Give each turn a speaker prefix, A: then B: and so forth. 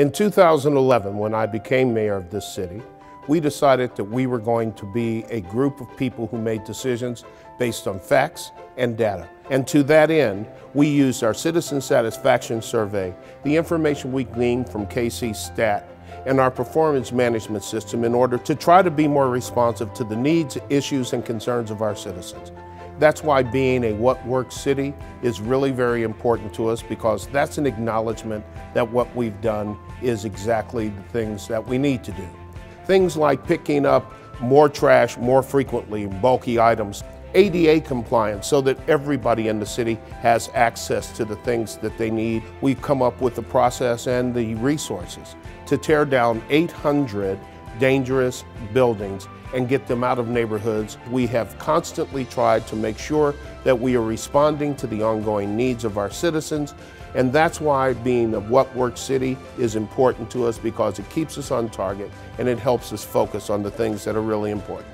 A: In 2011, when I became mayor of this city, we decided that we were going to be a group of people who made decisions based on facts and data. And to that end, we used our citizen satisfaction survey, the information we gleaned from KC Stat, and our performance management system in order to try to be more responsive to the needs, issues, and concerns of our citizens. That's why being a what works city is really very important to us because that's an acknowledgement that what we've done is exactly the things that we need to do. Things like picking up more trash more frequently, bulky items, ADA compliance so that everybody in the city has access to the things that they need. We've come up with the process and the resources to tear down 800 dangerous buildings and get them out of neighborhoods. We have constantly tried to make sure that we are responding to the ongoing needs of our citizens. And that's why being a What Works City is important to us because it keeps us on target and it helps us focus on the things that are really important.